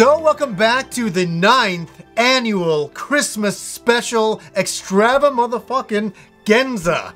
So, welcome back to the ninth annual Christmas special extrava motherfucking Genza.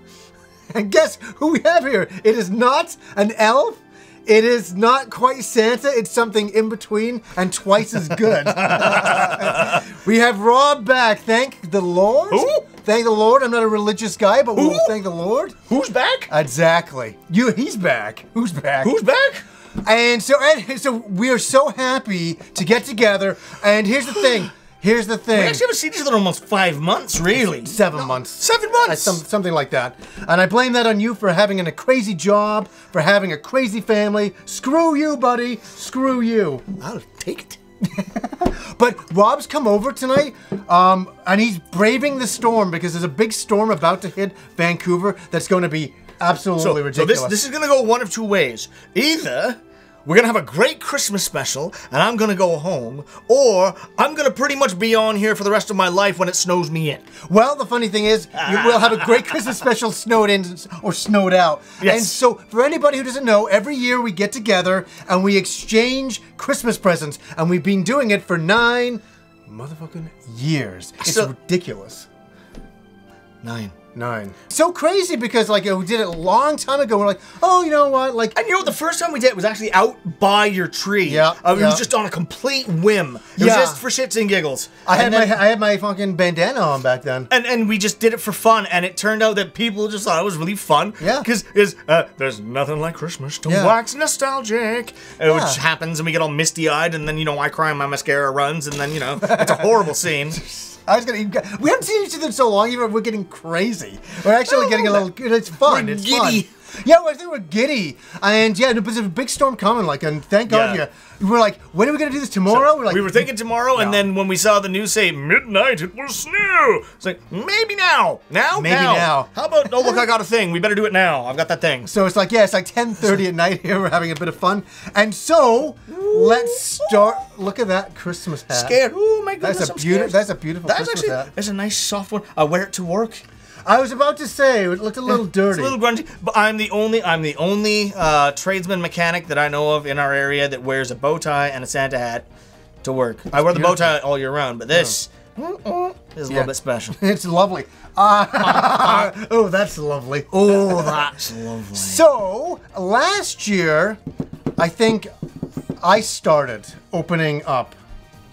And guess who we have here? It is not an elf. It is not quite Santa. It's something in between and twice as good. we have Rob back. Thank the Lord. Who? Thank the Lord. I'm not a religious guy, but we'll thank the Lord. Who's back? Exactly. You. He's back. Who's back? Who's back? And so, and so we are so happy to get together. And here's the thing. Here's the thing. We actually haven't seen each other in almost five months, really. Seven months. Seven months. some, something like that. And I blame that on you for having a crazy job, for having a crazy family. Screw you, buddy. Screw you. I'll take it. But Rob's come over tonight, um, and he's braving the storm because there's a big storm about to hit Vancouver that's going to be absolutely So, so ridiculous. this this is gonna go one of two ways. Either we're gonna have a great Christmas special, and I'm gonna go home, or I'm gonna pretty much be on here for the rest of my life when it snows me in. Well, the funny thing is, you will have a great Christmas special snowed in or snowed out. Yes. And so, for anybody who doesn't know, every year we get together and we exchange Christmas presents, and we've been doing it for nine motherfucking years. It's So- ridiculous. Nine. Nine. So crazy because like we did it a long time ago. We're like, oh, you know what? Like, And you know, the first time we did it was actually out by your tree. Yeah, Uh, It yeah. was just on a complete whim. It Yeah. was just for shits and giggles. I had And then- my I had my fucking bandana on back then. and and we just did it for fun, and it turned out that people just thought it was really fun. Yeah. Because uh, there's nothing like Christmas to Yeah. wax nostalgic, uh, Yeah. which happens, and we get all misty eyed, and then you know I cry and my mascara runs, and then you know it's a horrible scene. I was gonna. We haven't seen each other in so long. Even we're getting crazy. We're actually getting a little. It's fun. We're it's giddy. fun. Yeah, I think we're giddy, and yeah, there's a big storm coming. Like, and thank God, Yeah. yeah. We're like, when are we gonna do this tomorrow? we're like, we were thinking tomorrow, and then when we saw the news say midnight, it was snow. It's like maybe now, now, Maybe now. How about oh look, I got a thing. We better do it now. I've got that thing. So it's like, yeah, it's like 10:30 at night here. We're having a bit of fun, and so let's start. Look at that Christmas hat. Scared. Oh my goodness, That's a beautiful. That's a beautiful That's Christmas actually hat. that's a nice soft one. I wear it to work. I was about to say it looked a little dirty. It's a little grungy, but I'm the only I'm the only uh, tradesman mechanic that I know of in our area that wears a bow tie and a Santa hat to work. I wear the bow tie all year round, but this is a Yeah. little bit special. It's lovely. Uh, oh, that's lovely. Oh, that's lovely. So last year, I think I started opening up.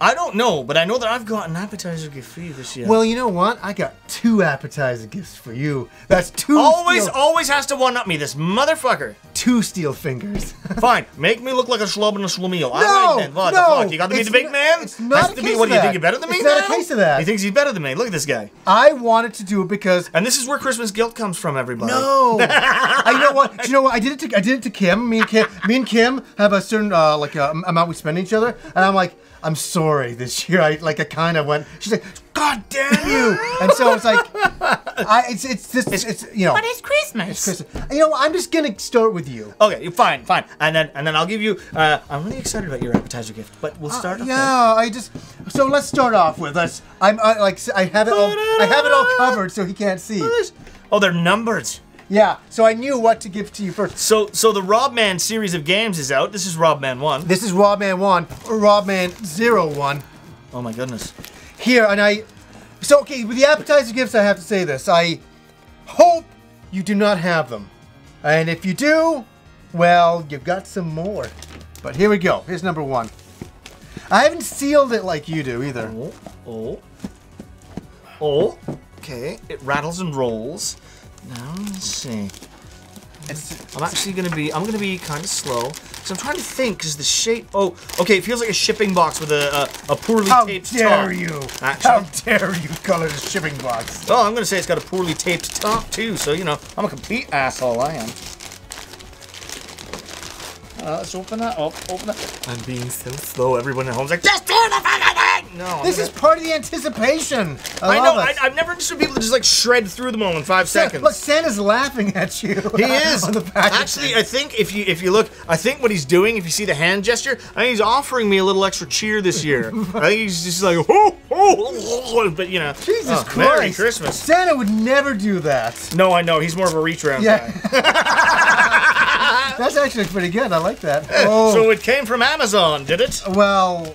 I don't know, but I know that I've got an appetizer gift for you this year. Well, you know what? I got two appetizer gifts for you. That's two. always, steel, always has to one up me, this motherfucker. two steel fingers. Fine, make me look like a schlub and a schlumio. All No, right then, what no, the fuck? You got to be the big not- man. it's not Has a to case be. What do you think? You're better than me It's not a now? case of that. He thinks he's better than me. Look at this guy. I wanted to do it because And this is where Christmas guilt comes from, everybody. No. I, you know what? Do you know what? I did it to I did it to Kim. Me and Kim, me and Kim have a certain uh, like uh, amount we spend each other, and I'm like, I'm sorry this year. I like I kind of went. She's like, God damn you! And so it's like, I it's it's just it's, you know. But it's Christmas. it's Christmas. You know, what? I'm just gonna start with you. Okay, fine, fine, and then and then I'll give you. Uh, I'm really excited about your appetizer gift, but we'll start. off there. Yeah, I just so let's start off with us. I'm I, like I have it all I have it all covered so he can't see. Oh, they're numbered. Yeah, so I knew what to give to you first. So so the Rob Man series of games is out. This is Rob Man one. This is Robman one or Robman zero one. Oh my goodness. here and I so okay with the appetizer gifts I have to say this I hope you do not have them and if you do well you've got some more but here we go here's number one I haven't sealed it like you do either Oh oh oh. Okay, it rattles and rolls. Now let's see. I'm actually gonna be. I'm gonna be kind of slow. So I'm trying to think, cause the shape. Oh, okay. It feels like a shipping box with a a, a poorly how taped top. How dare you Actually. how dare you color the shipping box Well, I'm gonna say it's got a poorly taped top too. So you know, I'm a complete asshole. I am. Uh, let's open that up. Open that. I'm being so slow. Everyone at home's like, just do the fucking thing. No, I'm This gonna- is part of the anticipation. I, I know. I, I've never understood people just like shred through them all in five Sa- seconds. Look, Santa's laughing at you. He is. on the package. Actually, I think if you if you look, I think what he's doing, if you see the hand gesture, I think he's offering me a little extra cheer this year. I think he's just like, oh, oh, but you know, Jesus oh, Christ. Merry Christmas. Santa would never do that. No, I know he's more of a reach around Yeah. guy. That's actually pretty good. I like that. Oh, So it came from Amazon, did it? well,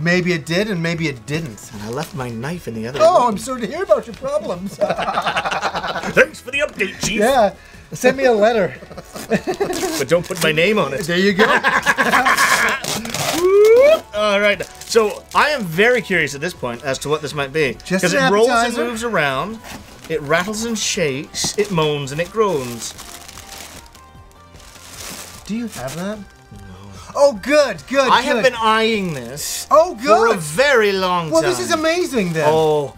maybe it did and maybe it didn't. And I left my knife in the other. Oh, room. I'm sorry to hear about your problems. Thanks for the update, Chief. yeah. Send me a letter. But don't put my name on it. There you go. All right. So I am very curious at this point as to what this might be. Because an it rolls and moves around, it rattles and shakes, it moans and it groans. Do you have that? No. Oh, good, good, I good. have been eyeing this Oh, good. for a very long Well, time. Well, this is amazing then. Oh,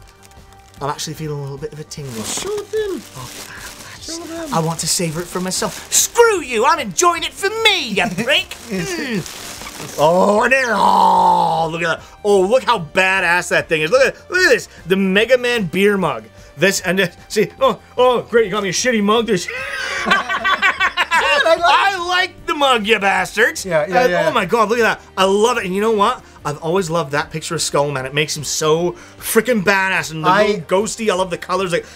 I'm actually feeling a little bit of a tingle. Show them. Show them. I want to savor it for myself. Screw you! I'm enjoying it for me, you prick. Mm. Oh, and then, oh, look at that! Oh, look how badass that thing is! Look at look at this, the Mega Man beer mug. This and this, see, oh, oh, great! You got me a shitty mug. This. I like I like the mug, you bastards. Yeah, yeah, Uh, yeah. Oh my god, look at that! I love it. And you know what? I've always loved that picture of Skullman. It makes him so freaking badass and the I- little ghosty. I love the colors. Like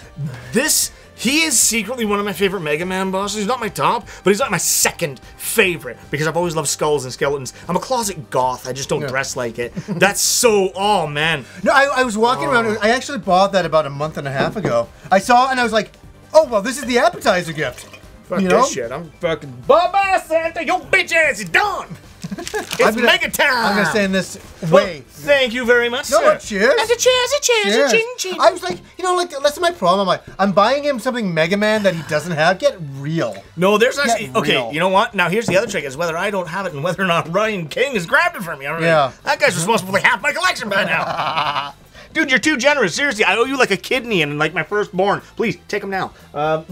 this, he is secretly one of my favorite Mega Man bosses. He's not my top, but he's like my second favorite because I've always loved skulls and skeletons. I'm a closet goth. I just don't Yeah. dress like it. That's so. Oh man. No, I, I was walking around. I actually bought that about a month and a half ago. I saw it and I was like, oh, well, this is the appetizer gift. Fuck You this shit. I'm fucking. Bye bye, Santa. Your bitch ass is done. It's I'm gonna- Mega time. I'm going to say in this Well, thank you very much, No, sir. no, cheers. And a cheers, a cheers, Cheers. a ching ching. I was like, you know, like that's my problem. I'm like, I'm buying him something Mega Man that he doesn't have. Get real. No, there's actually Get okay. real. You know what? Now here's the other trick: is whether I don't have it and whether or not Ryan King has grabbed it from me. Already. Yeah. that guy's responsible for half my collection by now. Dude, you're too generous. Seriously, I owe you like a kidney and like my firstborn. Please take him now. Um,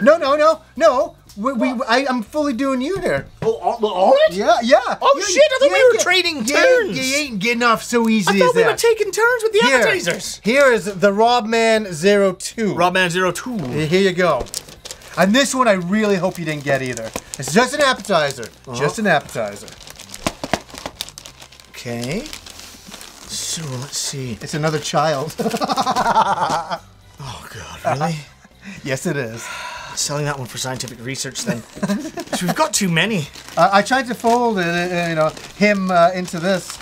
No, no, no, no. We, we, I, I'm fully doing you here. oh, all, all it? Yeah, yeah. Oh, You- shit, I thought we were get- trading you turns. You ain't getting off so easy I thought we that. were taking turns with the Here. appetizers. Here is the Robman 02. Robman Zero Two. Here you go. And this one I really hope you didn't get either. It's just an appetizer. Uh-huh. Just an appetizer. Okay. So let's see. It's another child. Oh God, really? yes, it is. Selling that one for scientific research then. so we've got too many. I I tried to fold uh, you know, him uh, into this.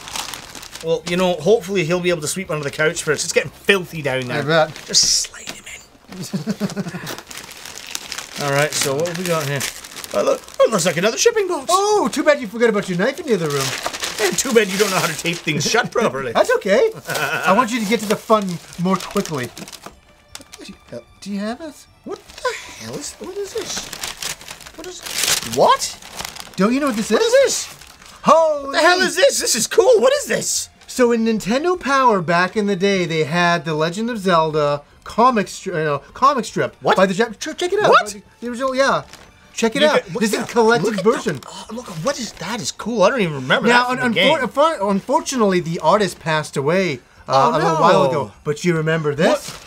Well, you know, hopefully he'll be able to sweep under the couch first. It's getting filthy down I there. bet. Just slide him in. All right, so what have we got here? Oh, look, oh, it looks like another shipping box. Oh, too bad you forgot about your knife in the other room. And too bad you don't know how to tape things shut properly. That's okay. I want you to get to the fun more quickly. Do you have it? what the hell is? What is this? What is? What? Don't you know what this is? What is this? Holy What the hell is this? This is cool. What is this? So in Nintendo Power back in the day, they had the Legend of Zelda comic, stri- you know, comic strip What? by the Jap- Check it out. What? The original, yeah. Check it You out. get- this is a collected look at the- version. oh, look, what is that? Is cool. I don't even remember Now, that un- unfor- unfortunately, the artist passed away uh, Oh, a little while ago. But you remember this? What?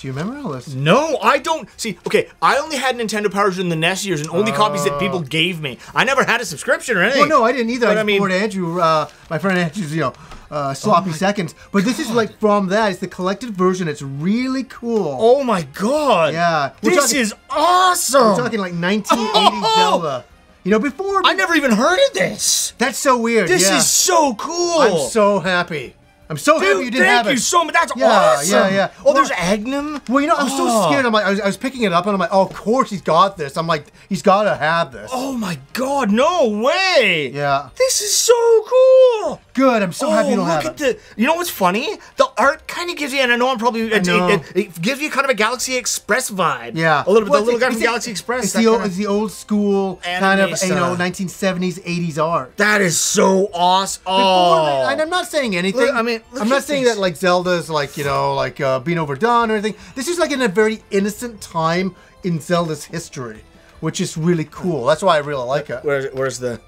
Do you remember all this? No, I don't. See, okay, I only had Nintendo Powers in the NES years and only copies that Uh. people gave me. I never had a subscription or anything. Well, no, I didn't either. But I, I mean- Andrew, uh, my friend Andrew's, you know, uh, sloppy seconds. But this is like from that. It's the collected version. It's really cool. Oh my god. Yeah. We're This talking- is awesome. We're talking like 1980 Oh! Zelda. You know, before. I never even heard of this. That's so weird. This yeah. is so cool. I'm so happy. I'm so happy Dude, you didn't thank have it. Thank you so much. That's Yeah, awesome. yeah, yeah. Oh, there's Agahnim. well, you know, I'm so Oh. scared. I'm like, I was, I was picking it up and I'm like, oh, of course he's got this. I'm like, he's got to have this. Oh my god, no way. Yeah. This is so cool. Good. I'm so oh, happy you don't look at it. the. You know what's funny? The art kind of gives you, and I know I'm probably. It, know. it, it gives you kind of a Galaxy Express vibe. Yeah, A little bit. Well, the little guy from Galaxy Express. It's the, old, it's the old school kind of you know 1970s 80s art. that is so awesome. Oh. and I'm not saying anything. Look, I mean, I'm not saying this. that like Zelda's like you know like uh, being overdone or anything. This is like in a very innocent time in Zelda's history, which is really cool. That's why I really like it. Where's where's the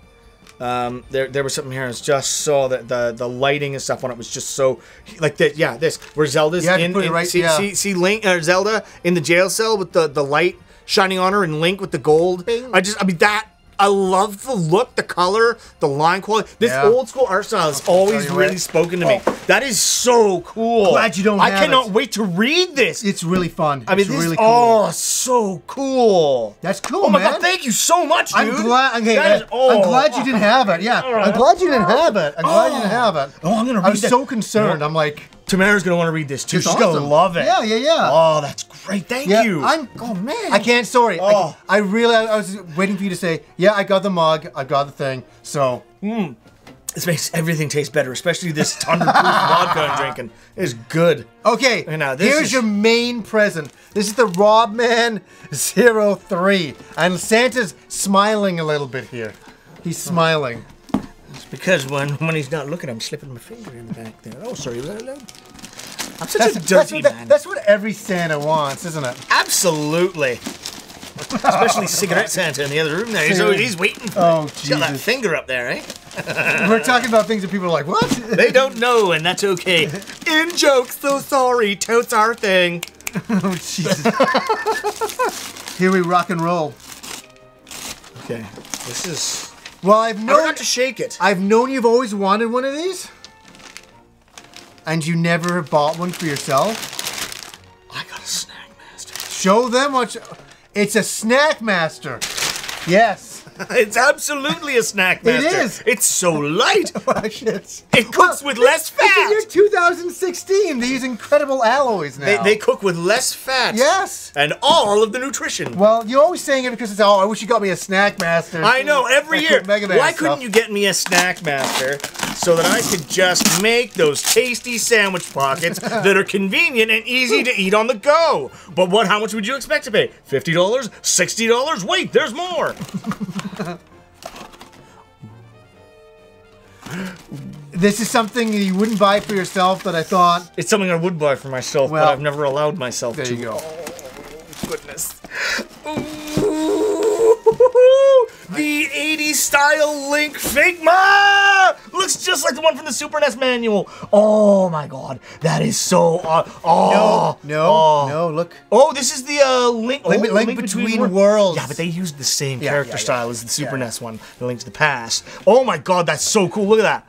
Um, there, there was something here. I just saw that the the lighting and stuff on it was just so like that. Yeah, this where Zelda's in. put it in- right- see, yeah. see, see, Link or Zelda in the jail cell with the the light shining on her, and Link with the gold. Bing. I just, I mean that. I love the look, the color, the line quality. This Yeah. old school art style has always really what. spoken to me. Oh. That is so cool. Glad you don't I cannot it. wait to read this. It's really fun. I mean, it's this really oh, cool. oh, so cool. That's cool, Oh my man. god, thank you so much, dude. I'm glad. Okay, That is- oh. I'm oh. glad you didn't have it. Yeah, I'm glad you didn't oh. have it. I'm glad you didn't have it. Oh, I'm gonna I was that. so concerned. I'm like, Tamara's gonna want to read this too. It's She's gonna love it. Yeah, yeah, yeah. Oh, that's great. Thank yeah, you. I'm. Oh man. I can't. Sorry. Oh. I, I really. I was waiting for you to say, yeah, I got the mug. I got the thing. So hmm, This makes everything taste better, especially this thunder proof vodka I'm drinking. It's good. Okay, And now here's is- your main present. This is the Robman 03. And Santa's smiling a little bit here. He's smiling. Because when when he's not looking, I'm slipping my finger in the back there. Oh, sorry, was that allowed? I'm such That's, a that's, dirty what, that- man. that's what every Santa wants, isn't it? Absolutely. Especially cigarette Santa in the other room there. He's, always, he's waiting for Oh, it. He's got that finger up there, eh? We're talking about things that people are like, what? They don't know, and that's okay. In jokes, so sorry. Totes our thing. oh, Jesus. Here we rock and roll. Okay, this is. Well, I've I known, forgot to shake it. I've known you've always wanted one of these. And you never have bought one for yourself. I got a snack master. Show them what you, It's a Snack Master. Yes. It's absolutely a snack master. is. It's so light. Shit. It cooks with less It's fat. year 2016. They use incredible alloys now. They, they cook with less fat. Yes. And all of the nutrition. Well, you're always saying it because it's oh, I wish you got me a Snack Master. I know every year. Why stuff. couldn't you get me a snack master so that I could just make those tasty sandwich pockets that are convenient and easy to eat on the go? But what? How much would you expect to pay? Fifty dollars? Sixty dollars? Wait, there's more. This is something you wouldn't buy for yourself that I thought. It's something I would buy for myself, Well, but I've never allowed myself There to. you go. Oh, goodness. Ooh, the 80s style Link Figma! Looks just like the one from the Super NES manual. Oh my god, that is so. Uh, oh, No, oh. no, look. Oh, this is the uh, Link, Link- oh, Link Between Worlds. Yeah, but they used the same Yeah, character yeah, yeah. style as the Super. NES one, the Link to the Past. Oh my god, that's so cool. Look at that.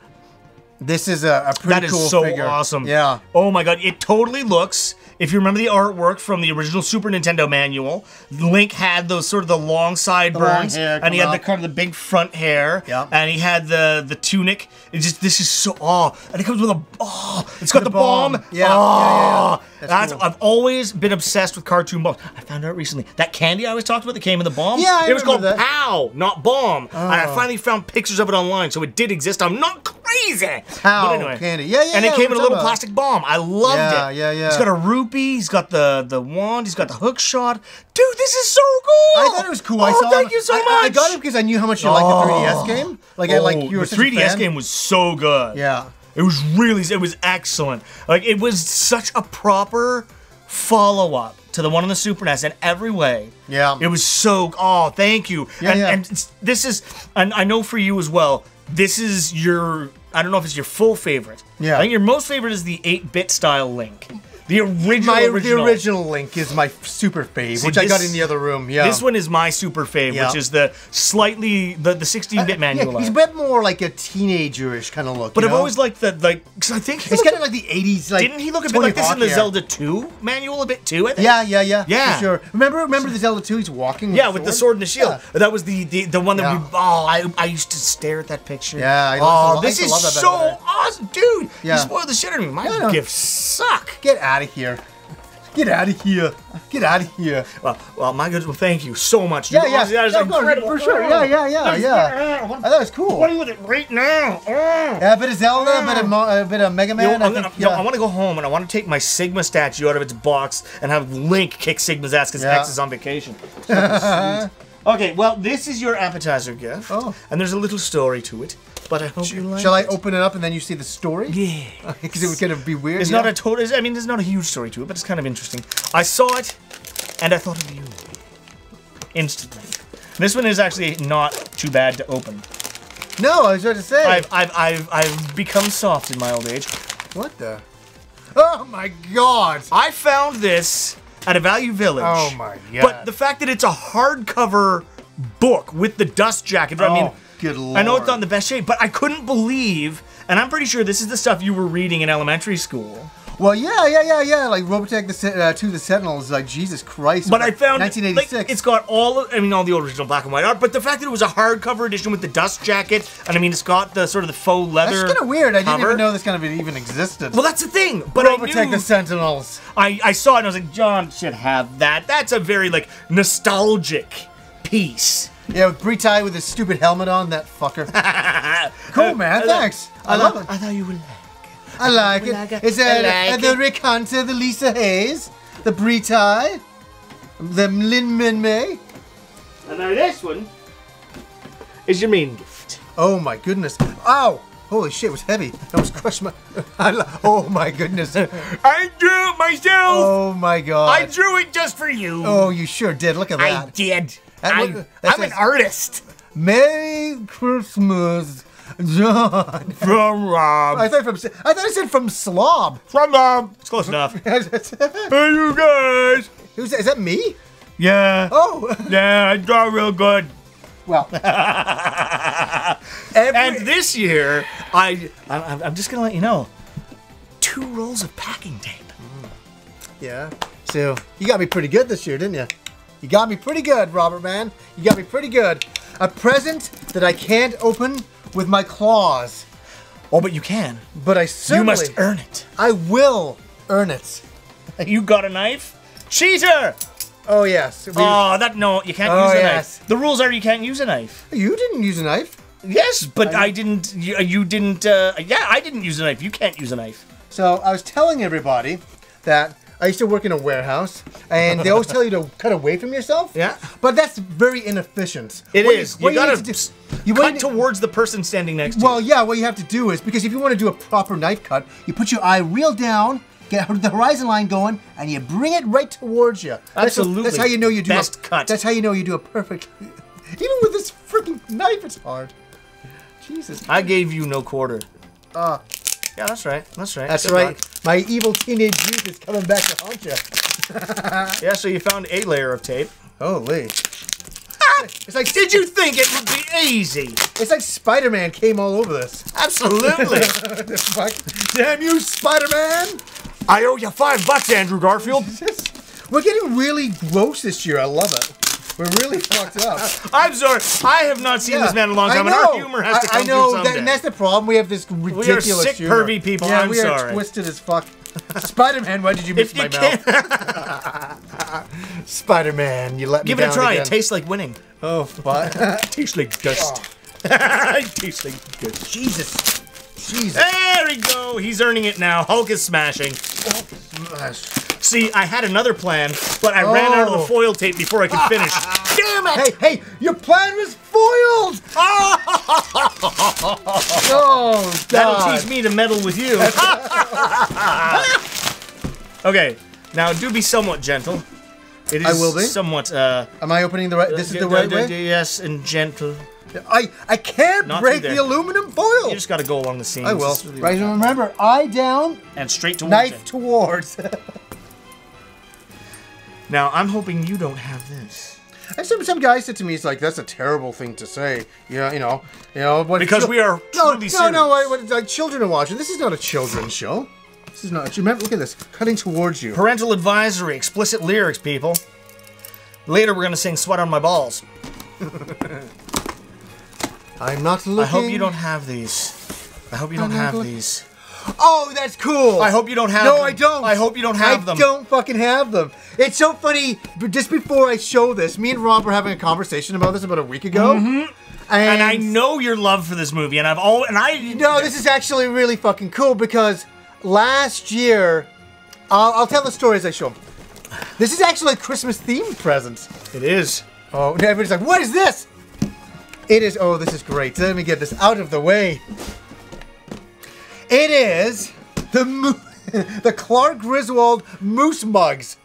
This is a, a pretty That is cool so figure. awesome. Yeah. Oh my god, it totally looks. If you remember the artwork from the original Super Nintendo manual, Link had those sort of the long sideburns, and he had up. the kind of the big front hair, Yeah. and he had the the tunic. It just this is so oh, and it comes with a oh, it's got The bomb. bomb. Yeah, oh, yeah, yeah, ah, yeah. That's That's, cool. I've always been obsessed with cartoon bombs. I found out recently that candy I always talked about that came in the bomb. Yeah, I it was called that. Pow, not bomb. And I Oh. finally found pictures of it online, so it did exist. I'm not crazy. Pow But anyway. candy. Yeah, yeah, And it came in a little about- plastic bomb. I loved Yeah, it. yeah, yeah. He's got a rupee. He's got the the wand. He's got the hook shot. Dude, this is so cool. I thought it was cool. Oh, I saw thank him- you so I, much. I got it because I knew how much you liked the 3DS game. Like, I, like Oh, you were the 3DS fan. game was so good. Yeah. It was really, it was excellent. Like it was such a proper follow up to the one on the Super NES in every way. Yeah. It was so. Oh, thank you. Yeah, and yeah. and this is, and I know for you as well. This is your. I don't know if it's your full favorite. Yeah. I think your most favorite is the 8-bit style Link. The original, My original. the original Link is my super fave, See, which I got in the other room. Yeah. This one is my super fave, Yeah. which is the slightly the the 16-bit uh, manual. Yeah, he's a bit more like a teenager-ish kind of look. but I've know? always liked that, like, because I think he He's kind of like the '80s. Like Didn't he look a bit like this in the hair. Zelda 2 manual a bit too? I think. Yeah, yeah, yeah. Yeah. For sure. Remember, remember the Zelda 2? He's walking. With Yeah, with the sword and the shield. Yeah. That was the, the the one that we. Oh, I, I used to stare at that picture. Yeah, I oh, lo- I this used is love so awesome, dude. Yeah. You spoiled the shit out of me. My I gifts suck. Get out of here. Get out of here. Get out of here. Well, well, my goodness, Well, thank you so much. Yeah, yeah. Honestly, That is Yeah, incredible. For sure. Yeah, yeah, yeah, yeah. I thought it was cool. What are you with it right now? Oh. Yeah, a bit of Zelda, a bit of, Mo- a bit of Mega Yo, Man. I I'm think, gonna, yo. I want to go home and I want to take my Sigma statue out of its box and have Link kick Sigma's ass because Yeah. X is on vacation. okay, well, this is your appetizer gift. Oh. And there's a little story to it, but I hope you like Shall I open it up and then you see the story? Yeah. Because it would kind of be weird. It's yeah. not a total. I mean, there's not a huge story to it, but it's kind of interesting. I saw it, and I thought of you instantly. This one is actually not too bad to open. No, I was about to say. I've, I've, I've, I've become soft in my old age. What the? Oh my god! I found this at a Value Village. Oh my god! But the fact that it's a hardcover book with the dust jacket, I oh, mean, Oh, good I know it's lord. not in the best shape, but I couldn't believe, and I'm pretty sure this is the stuff you were reading in elementary school. Well, yeah, yeah, yeah, yeah. Like Robotech the uh, to the Sentinels, like Jesus Christ. But I found 1986. like it's got all of, I mean all the original black and white art, but the fact that it was a hardcover edition with the dust jacket, and I mean it's got the sort of the faux leather. That's kind of weird. I didn't even know this kind of even existed. Well, that's the thing. But I Robotech knew, the Sentinels. I, I saw it and I was like, John should have that. That's a very like nostalgic piece. Yeah, with Breetai with his stupid helmet on, that fucker. cool, man. Thanks. I love it. I thought you would. I like it. it. Is I that like the it. Rick Hunter, the Lisa Hayes, the Breetai, the Lynn Minmay? And now this one is your main gift. Oh my goodness. Ow! Holy shit, it was heavy. That was crushed my. Oh my goodness. I drew it myself. Oh my god. I drew it just for you. Oh, you sure did. Look at I that. did. That I, look- that I'm an artist. Merry Christmas, John. From Rob. I thought from I thought I said from Slob. From Rob. It's close enough. Hey, you guys. Who's that? Is that me? Yeah. Oh, Yeah, I draw real good. well. Every, And this year, I, I I'm I'm just gonna let you know, two rolls of packing tape. Mm. yeah. So you got me pretty good this year, didn't you? You got me pretty good, Robert man. You got me pretty good. A present that I can't open with my claws, Oh, but you can. but I certainly You must earn it. I will earn it. You got a knife? Cheater! Oh yes. We- Oh, that no, you can't Oh, use a yes. knife. The rules are you can't use a knife. you didn't use a knife. Yes, but I, didn't. You, you didn't. Uh, yeah, I didn't use a knife. You can't use a knife. So I was telling everybody that I used to work in a warehouse, and they always tell you to cut away from yourself. Yeah. But that's very inefficient. It What is. what You, gotta need to do- you cut towards the person standing next to Well, you. Well, yeah. What you have to do is because if you want to do a proper knife cut, you put your eye real down, get the horizon line going, and you bring it right towards you. That's, Absolutely. That's how you know you do Best a, cut. That's how you know you do a perfect. Even with this freaking knife, it's hard. Jesus. I gave you no quarter. Uh, Yeah, that's right. That's right. that's Good right. luck. My evil teenage youth is coming back to haunt you. Yeah, so you found a layer of tape. Holy. It's like Did you think it would be easy? It's like Spider-Man came all over this. Absolutely. the Fuck. Damn you, Spider-Man! I owe you five bucks, Andrew Garfield. We're getting really gross this year. I love it. We're really fucked up. I'm sorry. I have not seen this man in a long time, and our humor has to I- come I know, that, and that's the problem. We have this ridiculous We are sick, humor. pervy people. Yeah, I'm we are twisted as fuck. Spider-Man, why did you miss if my mouth? Spider-Man, you let me give it a try. again. It tastes like winning. Oh, fuck. tastes like dust. Oh. it tastes like dust. Jesus. Jesus. There we go. He's earning it now. Hulk is smashing. See, I had another plan, but I ran out of Oh. the foil tape before I could finish. Damn it! Hey, hey, your plan was foiled! Oh, That'll teach me to meddle with you. okay, now do be somewhat gentle. It is I will be. somewhat. Uh, Am I opening the right? This is the right way. Yes, and gentle. I I can't Not break through the aluminum foil. You just got to go along the seams. I will. Really- Right, remember, eye down, and straight towards knife it. towards. Now I'm hoping you don't have this And some some guy said to me, "It's like that's a terrible thing to say." Yeah, you know, you know, what because we are no, truly no, no. serious. What, what, like children are watching. This is not a children's show. This is not. Remember, look at this, cutting towards you. Parental advisory, explicit lyrics, people. Later, we're gonna sing "Sweat on My Balls." I'm not looking. I hope you don't have these. I hope you don't have look- these. Oh, that's cool. I hope you don't have No, them. I don't. I hope you don't have I them. I don't fucking have them. It's so funny. but Just before I show this, me and Rob were having a conversation about this about a week ago. Mm-hmm. And I know your love for this movie, and I've all and I No, this is actually really fucking cool because last year, I'll, I'll tell the story as I show them. This is actually a Christmas themed present. It is. Oh, and everybody's like, what is this? It is, oh, this is great. Let me get this out of the way. It is the, the Clark Griswold Moose Mugs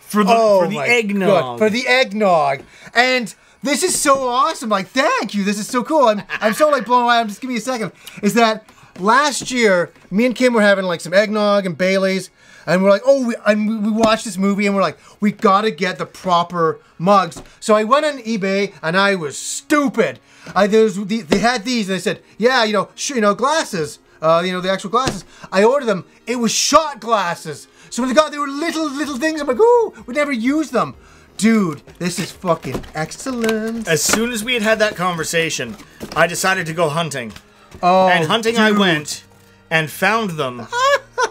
for the Oh for the eggnog. God, for the eggnog. And this is so awesome. Like, thank you. This is so cool. I'm, I'm so like blown away. I'm just give me a second. Is that last year, me and Kim were having like some eggnog and Bailey's, and we're like, oh, we, and we watched this movie, and we're like, we gotta get the proper mugs. So I went on eBay, and I was stupid. I there's the, they had these, and they said, yeah, you know, sh- you know, glasses. Uh, you know, the actual glasses. I ordered them. It was shot glasses. So when they got, they were little, little things. I'm like, ooh, we never used them. Dude, this is fucking excellent. as soon as we had had that conversation, I decided to go hunting. Oh, and hunting I went and found them.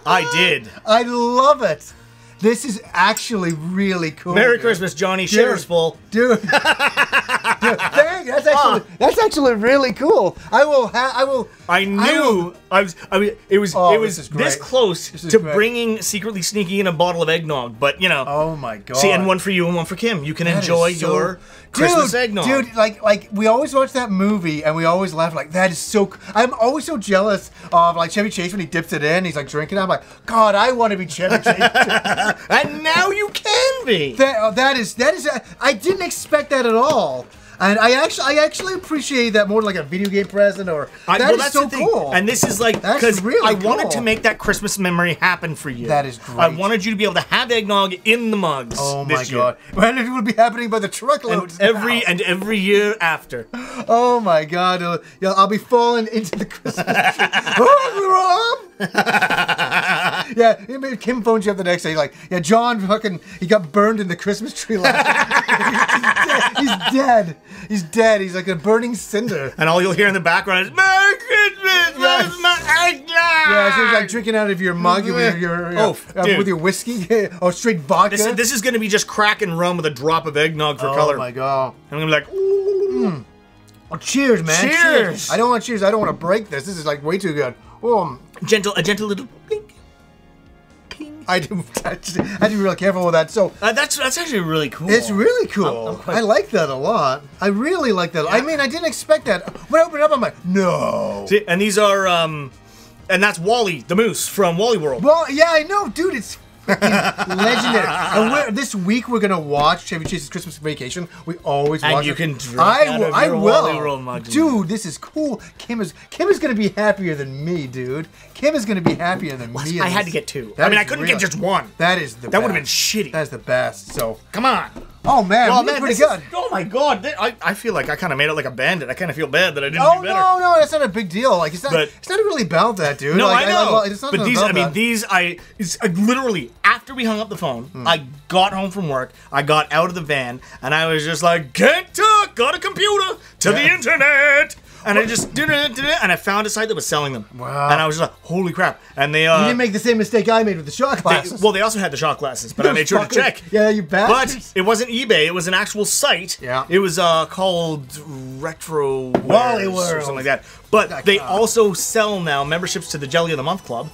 I did. I love it. This is actually really cool. Merry dude. Christmas, Johnny. Dude. Full. dude. dude thank, that's actually ah. that's actually really cool. I will. Ha- I will. I knew will- I, was. I mean, it was. Oh, it was this this close This to great. bringing secretly sneaking in a bottle of eggnog, but you know. Oh my god. See, and one for you and one for Kim. You can That enjoy so- your Christmas dude, eggnog. Dude, like, like we always watch that movie and we always laugh like that is so. I'm always so jealous of like Chevy Chase when he dips it in. He's like drinking. it. I'm like, God, I want to be Chevy Chase. and now you can be. that, uh, that is that is. I didn't expect that at all. And I actually, I actually appreciate that more like a video game present or I, that well, is that's so cool. And this is like because really I wanted to make that Christmas memory happen for you. That is great. I wanted you to be able to have eggnog in the mugs. oh my year. god, well, it would be happening by the truckloads. And every and every year after. Oh my god, uh, yeah, I'll be falling into the Christmas tree. oh, Mom! Yeah, Kim phones you up the next day, like, yeah, John fucking, he got burned in the Christmas tree last He's dead. He's dead. He's dead. He's like a burning cinder. And all you'll hear in the background is Merry Christmas, Yes. my eggnog? Yeah, so he's like drinking out of your mug with your, your Oh, uh, dude. with your whiskey. oh, straight vodka. This, is- this is going to be just crack and rum with a drop of eggnog for oh color. Oh my god. And I'm going to be like, ooh. Oh, cheers, man. Cheers. I don't want cheers. I don't want to break this. This is like way too good. Oh, gentle, a gentle little blink. I do. I had to be real careful with that. So Uh, that's that's actually really cool. It's really cool. I'm- I'm quite- I like that a lot. I really like that. I mean, I didn't expect that. When I opened it up, I'm like, no. See, and these are um, and that's Wally the moose from Wally World. Well, yeah, I know, dude. It's legendary. And this week we're gonna watch Chevy Chase's Christmas Vacation. We always And watch. you it. can drink I out will. of I your will. Mug. Dude, this is cool. Kim is Kim is gonna be happier than me, dude. Kim is gonna be happier than me. I had to get two. That I mean, I couldn't real. get just one. That is the. That would've been shitty. That's the best. So, Come on. Oh man, Oh man, pretty good. is- oh my god, I, I feel like I kind of made it like a bandit. I kind of feel bad that I didn't Oh do better. no, no, that's not a big deal. Like it's not. But- it's not really about that, dude. No, like, I know. it's not but these, I mean, that. these, I, it's I literally after we hung up the phone, Hmm. I got home from work, I got out of the van, and I was just like, "Can't talk, got a computer to the internet," and I just did it, and I found a site that was selling them. Wow. And I was just like, "Holy crap!" And they, uh, you didn't make the same mistake I made with the shot they- glasses. well, they also had the shot glasses, but I made sure to check. Yeah, you bet. But it wasn't eBay. It was an actual site. Yeah. It was uh, called Retro Wally Wares or something like that. But they also sell now memberships to the Jelly of the Month Club,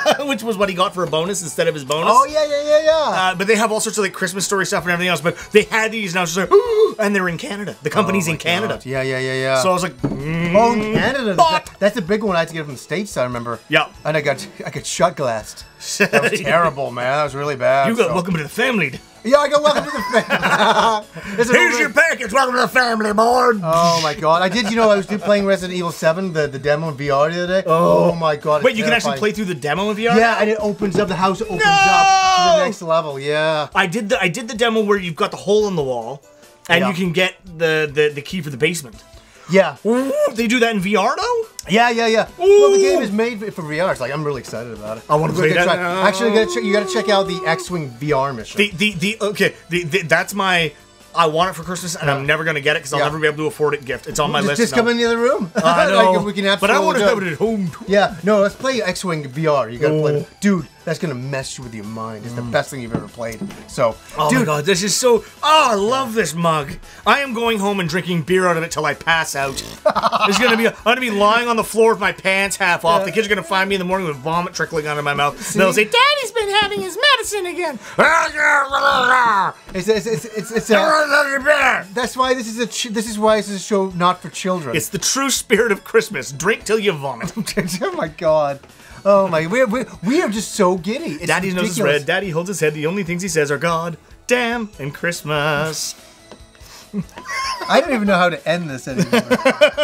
which was what he got for a bonus instead of his bonus. oh yeah, yeah, yeah, yeah. Uh, but they have all sorts of like Christmas story stuff and everything else. But they had these, and I was just like, Ooh, and they're in Canada. The company's Oh, in Canada. God. Yeah, yeah, yeah, yeah. So I was like, mm, oh, in Canada. That- That's a big one I had to get from the states. I remember. Yeah. And I got I got shot glassed. That was terrible, man. That was really bad. you got so- welcome to the family. Yeah, I got welcome to the family. Here's your package. Welcome to the family, board. Oh my god! I did. You know, I was playing Resident Evil Seven, the, the demo in VR the other day. Oh, oh my god! Wait, you can actually play through the demo of VR? Yeah, and it opens up. The house opens No! up to the next level. Yeah. I did the I did the demo where you've got the hole in the wall, and Yeah. you can get the, the the key for the basement. Yeah. Ooh, they do that in VR though. Yeah, yeah, yeah. Well, the game is made for VR. It's like I'm really excited about it. I wanna I'm play that try-. Actually, you gotta, check, you gotta check out the X-wing VR mission. The the the okay, the, the, that's my. I want it for Christmas, and I'm never gonna get it because I'll Yeah. never be able to afford it. Gift. It's on my just list. just come in the other room. I know, like, we can but I want to have it at home. Yeah, no, let's play X-wing VR. You gotta play, it. dude. That's gonna mess you with your mind. It's the best thing you've ever played. So, Oh dude, my god, this is so. Oh, I love this mug. I am going home and drinking beer out of it till I pass out. There's gonna be. I'm gonna be lying on the floor with my pants half off. The kids are gonna find me in the morning with vomit trickling out of my mouth. They'll say, "Daddy's been having his medicine again." it's it's it's it's, it's uh, that's why this is a ch- this is why this is a show not for children. It's the true spirit of Christmas. Drink till you vomit. oh my god. Oh my, we're, we're, we are just so giddy. It's Daddy knows his ridiculous. red. Daddy holds his head. The only things he says are God, damn, and Christmas. I don't even know how to end this anymore.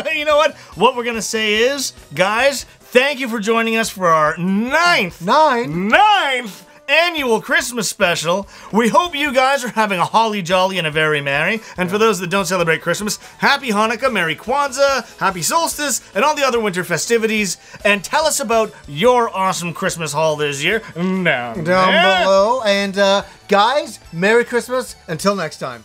you know what? What we're gonna say is, guys, thank you for joining us for our ninth, Nine. ninth annual Christmas special. We hope you guys are having a holly jolly and a very merry. And for those that don't celebrate Christmas, happy Hanukkah, Merry Kwanzaa, Happy Solstice, and all the other winter festivities. And tell us about your awesome Christmas haul this year down, Down below. And uh, guys, Merry Christmas. Until next time.